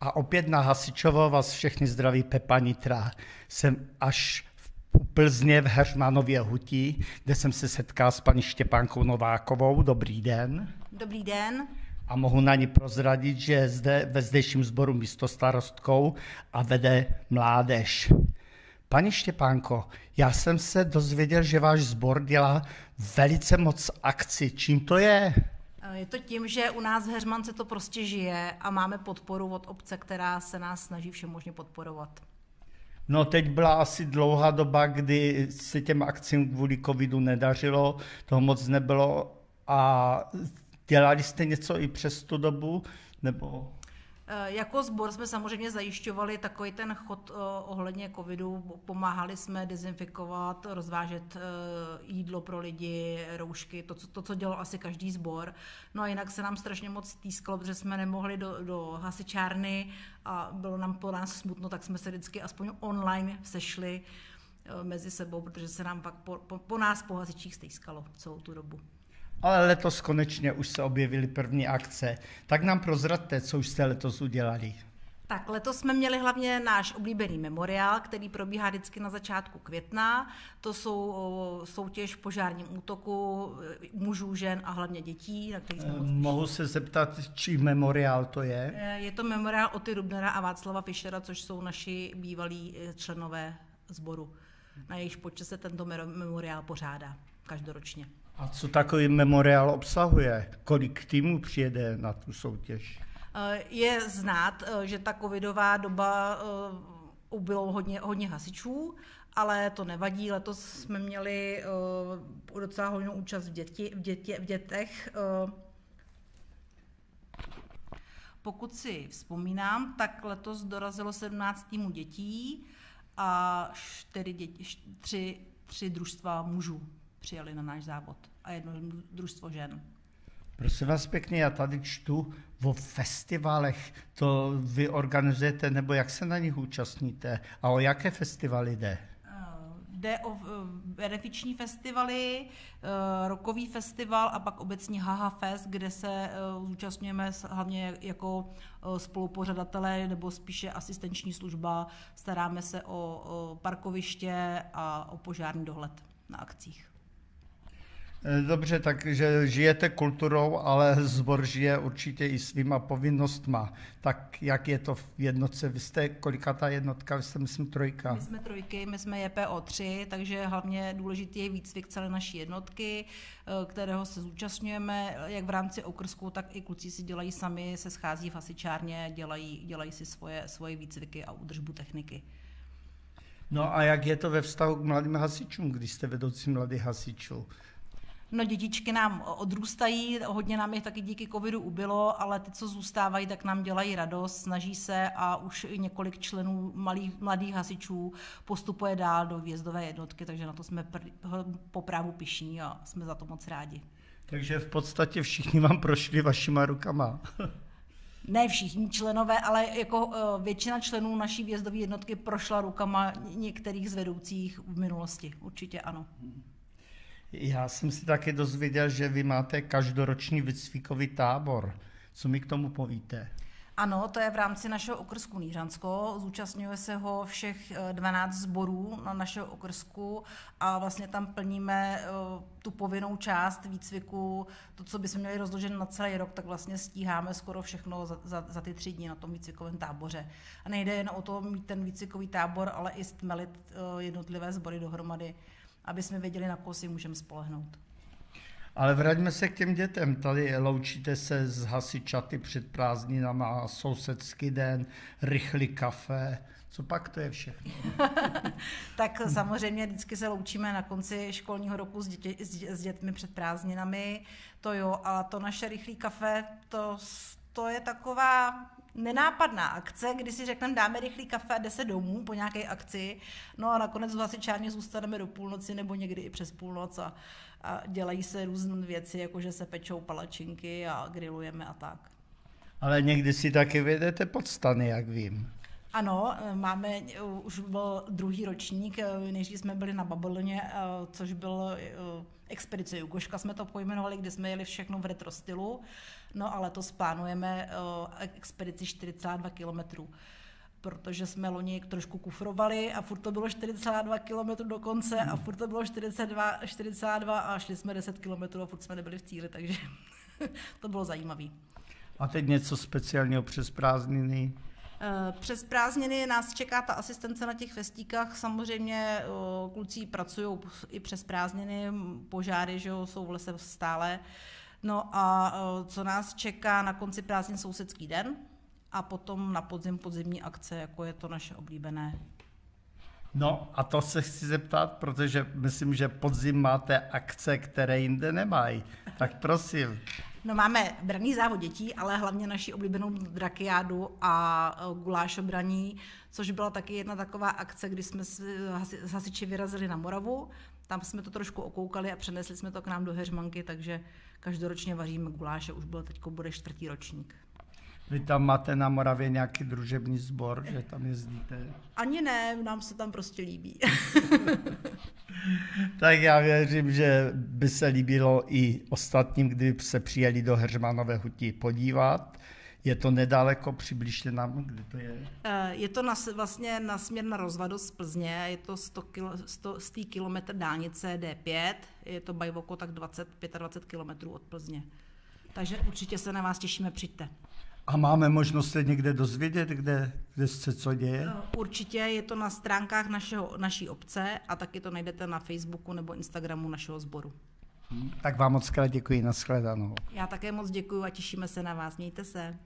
A opět na Hasičovo vás všechny zdraví Pepa Nitra. Jsem až v Plzně v Hermanově hutí, kde jsem se setkal s paní Štěpánkou Novákovou. Dobrý den. Dobrý den. A mohu na ní prozradit, že je zde ve zdejším sboru místo starostkou a vede mládež. Paní Štěpánko, já jsem se dozvěděl, že váš sbor dělá velice moc akcí. Čím to je? Je to tím, že u nás v Heřmance to prostě žije a máme podporu od obce, která se nás snaží všemožně podporovat. No teď byla asi dlouhá doba, kdy se těm akcím kvůli covidu nedařilo, toho moc nebylo a dělali jste něco i přes tu dobu, nebo... Eh, jako sbor jsme samozřejmě zajišťovali takový ten chod eh, ohledně covidu, pomáhali jsme dezinfikovat, rozvážet eh, jídlo pro lidi, roušky, to, co, to, co dělal asi každý sbor. No a jinak se nám strašně moc týskalo, protože jsme nemohli do, do hasičárny a bylo nám po nás smutno, tak jsme se vždycky aspoň online sešli mezi sebou, protože se nám pak po, po, po nás po hasičích stýskalo celou tu dobu. Ale letos konečně už se objevily první akce. Tak nám prozradte, co už jste letos udělali. Tak letos jsme měli hlavně náš oblíbený memoriál, který probíhá vždycky na začátku května. To jsou soutěž v požárním útoku e, mužů, žen a hlavně dětí. Na jsme Mohu se zeptat, čí memoriál to je? E, je to memoriál Oty Rubnera a Václava Fischera, což jsou naši bývalí e, členové sboru. Na jejichž počet se tento memoriál pořádá každoročně. A co takový memoriál obsahuje? Kolik týmů přijede na tu soutěž? Eh, je znát, eh, že ta covidová doba eh, ubylo hodně, hodně hasičů, ale to nevadí. Letos jsme měli docela hodnou účast v, děti, v, dětě, v dětech. Pokud si vzpomínám, tak letos dorazilo 17 týmů dětí a 4 děti, 3, 3 družstva mužů přijeli na náš závod a jedno družstvo žen. Prosím vás pěkně, já tady čtu o festivalech, to vy organizujete, nebo jak se na nich účastníte a o jaké festivaly jde? Eh, jde o eh, benefiční festivaly, eh, rokový festival a pak obecně Haha Fest, kde se zúčastňujeme hlavně jako spolupořadatelé nebo spíše asistenční služba. Staráme se o parkoviště a o požární dohled na akcích. Eh, dobře, takže žijete kulturou, ale zbor žije určitě i svýma povinnostma. Tak jak je to v jednotce? Vy jste kolika ta jednotka? Vy jste, myslím, trojka. My jsme trojky, my jsme JPO 3, takže hlavně důležitý je výcvik celé naší jednotky, eh, kterého se zúčastňujeme, jak v rámci okrsku, tak i kluci si dělají sami, se schází v hasičárně, dělají, dělají si svoje, svoje výcviky a údržbu techniky. No a jak je to ve vztahu k mladým hasičům, když jste vedoucí mladých hasičů? No dětičky nám odrůstají, hodně nám jich taky díky covidu ubylo, ale ty, co zůstávají, tak nám dělají radost, snaží se a už i několik členů malých, mladých hasičů postupuje dál do výjezdové jednotky, takže na to jsme po právu pišní a jsme za to moc rádi. Takže v podstatě všichni vám prošli vašima rukama. ne všichni členové, ale jako eh, většina členů naší výjezdové jednotky prošla rukama některých z vedoucích v minulosti. Určitě ano. Já jsem si taky dozvěděl, že vy máte každoroční výcvikový tábor. Co mi k tomu povíte? Ano, to je v rámci našeho okrsku Nířansko. Zúčastňuje se ho všech 12 eh, sborů na našeho okrsku a vlastně tam plníme eh, tu povinnou část výcviku. To, co bychom měli rozložen na celý rok, tak vlastně stíháme skoro všechno za, za, za ty tři dny na tom výcvikovém táboře. A nejde jen o to mít ten výcvikový tábor, ale i stmelit eh, jednotlivé sbory dohromady aby jsme věděli, na koho si můžeme spolehnout. Ale vraťme se k těm dětem. Tady loučíte se s hasičaty před prázdninama, sousedský den, rychlý kafe. Co pak to je všechno? tak samozřejmě vždycky se loučíme na konci školního roku s, dětě, s dětmi před prázdninami. To jo, ale to naše rychlé kafe, to, to je taková nenápadná akce, kdy si řekneme, dáme rychlý kafe a jde se domů po nějaké akci, no a nakonec v hasičárně zůstaneme do půlnoci nebo někdy i přes půlnoc a, a dělají se různé věci, jako že se pečou palačinky a grillujeme a tak. Ale někdy si taky vědete pod stany, jak vím. Ano, máme, už byl druhý ročník, než jsme byli na Babyloně, což byl expedice Jugoška jsme to pojmenovali, kde jsme jeli všechno v retro stylu, no ale to plánujeme expedici 42 kilometrů protože jsme loni trošku kufrovali a furt to bylo 42 km do konce a furt to bylo 42, 42 a šli jsme 10 km a furt jsme nebyli v cíli, takže to bylo zajímavé. A teď něco speciálního přes prázdniny? Eh, přes prázdniny nás čeká ta asistence na těch festíkách. Samozřejmě eh, kluci pracují i přes prázdniny, požáry že jsou v lese stále. No a eh, co nás čeká na konci prázdnin sousedský den a potom na podzim podzimní akce, jako je to naše oblíbené. No a to se chci zeptat, protože myslím, že podzim máte akce, které jinde nemají. Tak prosím. No máme braný závod dětí, ale hlavně naši oblíbenou drakiádu a e, gulášobraní, což byla taky jedna taková akce, kdy jsme s hasiči vyrazili na Moravu, tam jsme to trošku okoukali a přenesli jsme to k nám do Heřmanky, takže každoročně vaříme guláše, už byl teď bude čtvrtý ročník. Vy tam máte na Moravě nějaký družební sbor, že tam jezdíte? Ani ne, nám se tam prostě líbí. tak já věřím, že by se líbilo i ostatním, kdyby se přijeli do Heřmanové hutí podívat. Je to nedaleko, přibližte nám, kde to je? Eh, je to na, vlastně na směr na rozvadu z Plzně, je to 100, kilo, 100, 100 kilometr dálnice D5, je to bajvoko tak 20-25 kilometrů od Plzně. Takže určitě se na vás těšíme, přijďte. A máme možnost se někde dozvědět, kde, kde se co děje? Eh, určitě je to na stránkách našeho, naší obce a taky to najdete na Facebooku nebo Instagramu našeho sboru. Tak vám moc krát děkuji, nashledanou. Já také moc děkuji a těšíme se na vás. Mějte se.